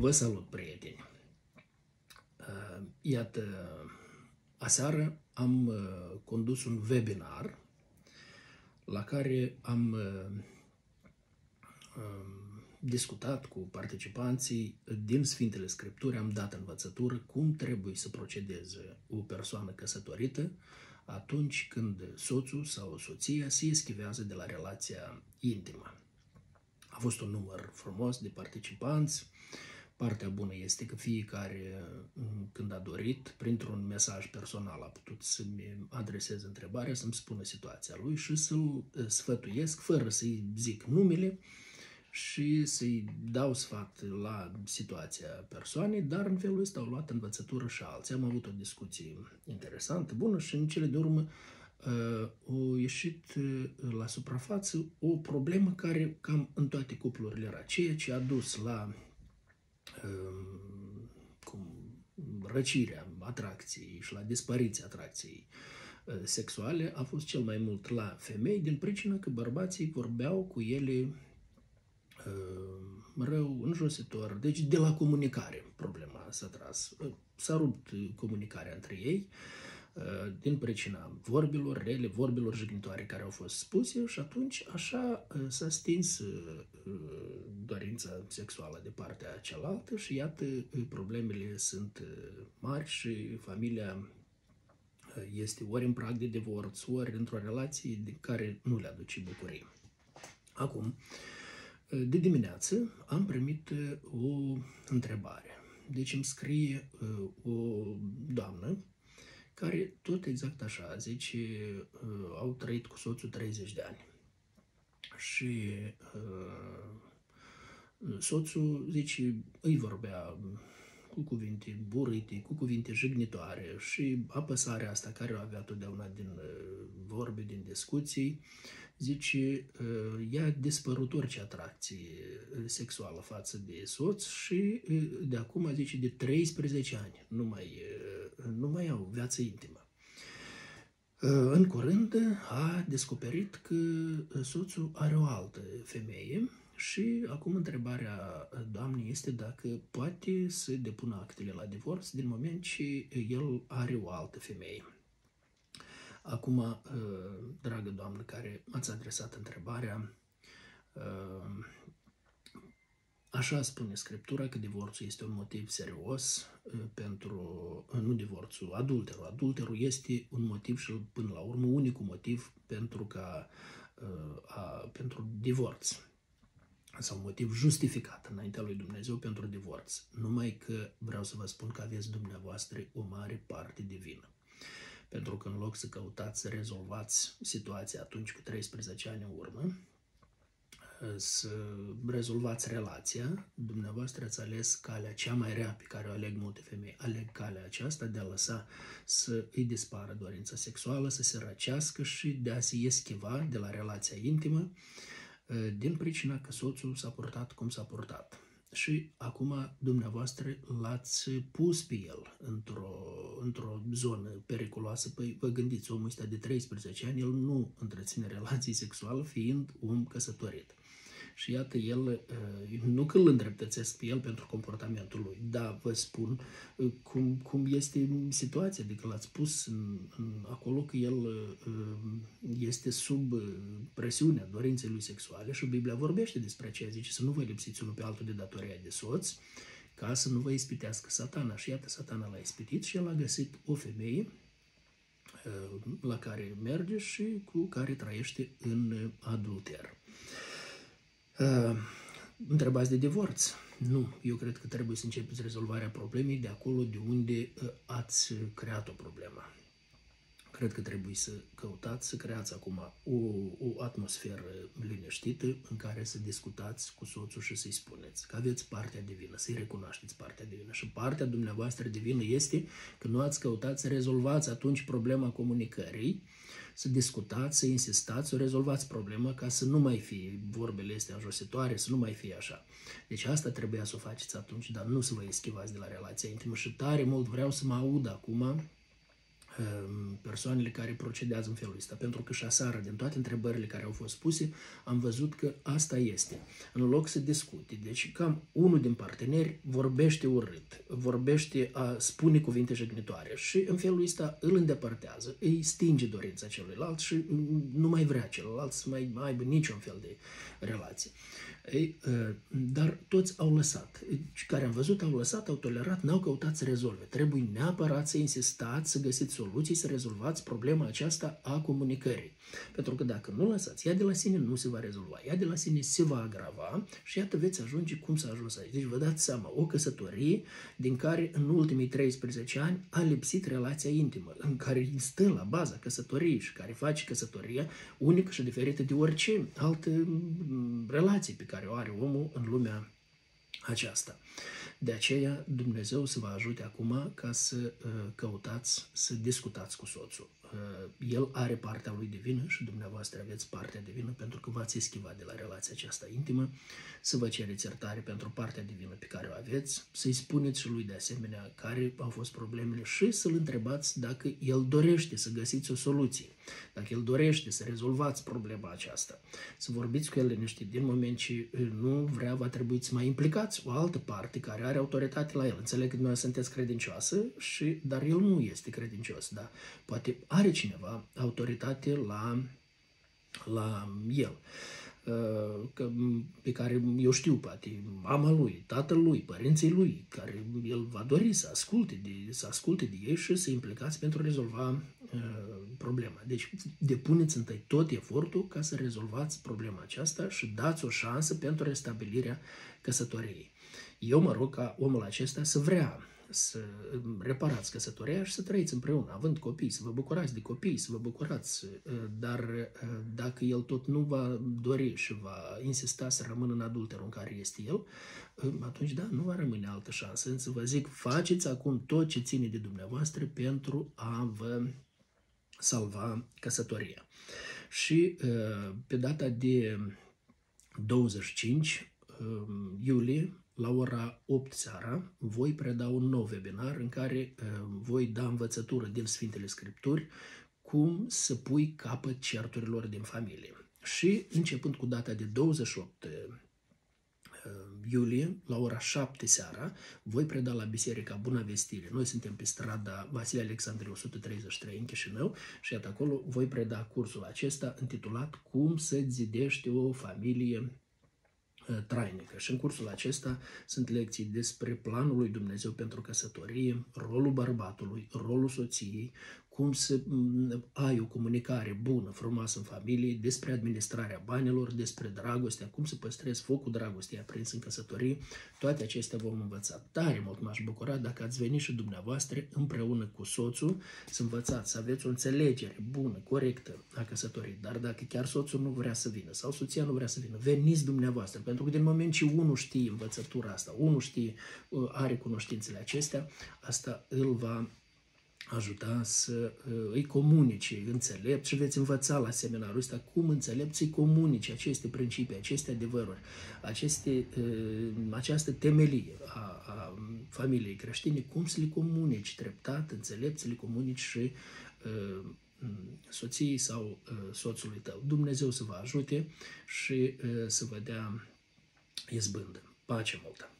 Vă salut, prieteni! Uh, iată, aseară am uh, condus un webinar la care am uh, um, discutat cu participanții din Sfintele Scripturi, am dat învățătură cum trebuie să procedeze o persoană căsătorită atunci când soțul sau soția se eschivează de la relația intimă. A fost un număr frumos de participanți, Partea bună este că fiecare, mm, când a dorit, printr-un mesaj personal a putut să-mi adreseze întrebarea, să-mi spună situația lui și să-l eh, sfătuiesc fără să-i zic numele și să-i dau sfat la situația persoanei, dar în felul ăsta au luat învățătură și alții. Am avut o discuție interesantă, bună și în cele de urmă uh, au ieșit uh, la suprafață o problemă care cam în toate cuplurile era, ceea ce a dus la Ehm, cum răcirea atracției și la dispariția atracției eh, sexuale a fost cel mai mult la femei din pricină că bărbații vorbeau cu ele ehm, rău, înjositor, deci de la comunicare problema s-a tras. S-a rupt comunicarea între ei Uh, din pricina vorbilor rele, vorbilor jignitoare care au fost spuse și atunci așa uh, s-a stins uh, dorința sexuală de partea cealaltă și iată problemele sunt mari și familia este ori în prag de divorț, ori într-o relație de care nu le aduce bucurie. Acum, de dimineață am primit o întrebare. Deci îmi scrie o doamnă care tot exact așa, zice, uh, au trăit cu soțul 30 de ani. Și uh, soțul, zice, îi vorbea cu cuvinte burite, cu cuvinte jignitoare și apăsarea asta care o avea totdeauna din uh, vorbe, din discuții, zice, uh, ea dispărut orice atracție uh, sexuală față de soț și de acum, zice, de 13 ani nu mai, nu mai au viață intimă. În curând a descoperit că soțul are o altă femeie și acum întrebarea doamnei este dacă poate să depună actele la divorț din moment ce el are o altă femeie. Acum, uh, dragă doamnă care m-ați adresat întrebarea, uh, așa spune Scriptura că divorțul este un motiv serios uh, pentru, nu divorțul, adulterul. Adulterul este un motiv și până la urmă unicul motiv pentru, ca, a, pentru divorț sau motiv justificat înaintea lui Dumnezeu pentru divorț. Numai că vreau să vă spun că aveți dumneavoastră o mare parte de vină. Pentru că în loc să căutați să rezolvați situația atunci cu 13 ani în urmă, să rezolvați relația, dumneavoastră ați ales calea cea mai rea pe care o aleg multe femei. Aleg calea aceasta de a lăsa să îi dispară dorința sexuală, să se răcească și de a se eschiva de la relația intimă, Eh, din pricina că soțul s-a purtat cum s-a purtat. Și acum dumneavoastră l-ați pus pe el într-o, într-o zonă periculoasă. Păi vă gândiți, omul ăsta de 13 ani, el nu întreține relații sexuale fiind un căsătorit. Și iată, el, uh, nu că îl îndreptățesc pe el pentru comportamentul lui, dar vă spun uh, cum, cum este situația, adică l-ați spus în, în, acolo că el uh, este sub presiunea dorinței lui sexuale și Biblia vorbește despre aceea, zice să nu vă lipsiți unul pe altul de datoria de soț, ca să nu vă ispitească satana. Și iată, satana l-a ispitit și el a găsit o femeie la care merge și cu care trăiește în adulter. Uh, întrebați de divorț. Nu, eu cred că trebuie să începeți rezolvarea problemei de acolo de unde uh, ați creat o problemă. Cred că trebuie să căutați, să creați acum o, o atmosferă liniștită în care să discutați cu soțul și să-i spuneți că aveți partea de vină, să-i recunoașteți partea de vină. Și partea dumneavoastră de vină este că nu ați căutat să rezolvați atunci problema comunicării, să discutați, să insistați, să rezolvați problema ca să nu mai fie vorbele astea înjositoare, să nu mai fie așa. Deci asta trebuia să o faceți atunci, dar nu să vă eschivați de la relația intimă și tare mult vreau să mă aud acum Ehm, persoanele care procedează în felul ăsta. Pentru că și asară, din toate întrebările care au fost puse, am văzut că asta este. În loc să discute. Deci cam unul din parteneri vorbește urât, vorbește, a, spune cuvinte jignitoare și în felul ăsta îl îndepărtează, îi stinge dorința celuilalt și nu mai vrea celălalt să mai aibă niciun fel de relație. Ei, dar toți au lăsat. Care am văzut au lăsat, au tolerat, n-au căutat să rezolve. Trebuie neapărat să insistați, să găsiți soluții, să rezolvați problema aceasta a comunicării. Pentru că dacă nu lăsați, ea de la sine nu se va rezolva, ea de la sine se va agrava și iată veți ajunge cum s-a ajuns aici. Deci vă dați seama, o căsătorie din care în ultimii 13 ani a lipsit relația intimă, în care stă la baza căsătoriei și care face căsătoria unică și diferită de orice altă mm, relație pe care o are omul în lumea aceasta. De aceea Dumnezeu să vă ajute acum ca să uh, căutați, să discutați cu soțul. Uh, el are partea lui divină și dumneavoastră aveți partea divină pentru că v-ați eschivat de la relația aceasta intimă, să vă cereți iertare pentru partea divină pe care o aveți, să-i spuneți și lui de asemenea care au fost problemele și să-l întrebați dacă el dorește să găsiți o soluție, dacă el dorește să rezolvați problema aceasta, să vorbiți cu el liniștit din moment ce uh, nu vrea, va trebui să mai implicați o altă parte care are autoritate la el. Înțeleg că noi sunteți credincioasă, și, dar el nu este credincios, da? Poate are cineva autoritate la, la el uh, că, pe care eu știu, poate, mama lui, tatăl lui, părinții lui, care el va dori să asculte de, să asculte de ei și să implicați pentru a rezolva uh, problema. Deci depuneți întâi tot efortul ca să rezolvați problema aceasta și dați o șansă pentru restabilirea căsătoriei. Eu mă rog ca omul acesta să vrea să reparați căsătoria și să trăiți împreună, având copii, să vă bucurați de copii, să vă bucurați, uh, dar uh, dacă el tot nu va dori și va insista să rămână în adulterul în care este el, uh, atunci da, nu va rămâne altă șansă. Însă vă zic, faceți acum tot ce ține de dumneavoastră pentru a vă salva căsătoria. Și pe data de 25 iulie la ora 8 seara voi preda un nou webinar în care uh, voi da învățătură din Sfintele Scripturi cum să pui capăt certurilor din familie. Și începând cu data de 28 uh, iulie, la ora 7 seara, voi preda la Biserica Bună Vestire. Noi suntem pe strada Vasile Alexandru 133 în Chișinău și iată acolo voi preda cursul acesta intitulat Cum să zidești o familie Uh, trainică. Și în cursul acesta sunt lecții despre planul lui Dumnezeu pentru căsătorie, rolul bărbatului, rolul soției, cum să mm, ai o comunicare bună, frumoasă în familie, despre administrarea banilor, despre dragostea, cum să păstrezi focul dragostei aprins în căsătorie, toate acestea vom învăța. Tare mult m-aș bucura dacă ați venit și dumneavoastră împreună cu soțul să învățați, să aveți o înțelegere bună, corectă a căsătoriei. Dar dacă chiar soțul nu vrea să vină sau soția nu vrea să vină, veniți dumneavoastră, pentru că din moment ce unul știe învățătura asta, unul știe, uh, are cunoștințele acestea, asta îl va ajuta să uh, îi comunice înțelept și veți învăța la seminarul ăsta cum înțelept să-i comunice aceste principii, aceste adevăruri, aceste, uh, această temelie a, a familiei creștine, cum să le comunici treptat, înțelept, să le comunici și uh, soției sau soțului tău. Dumnezeu să vă ajute și să vă dea izbândă. Pace multă!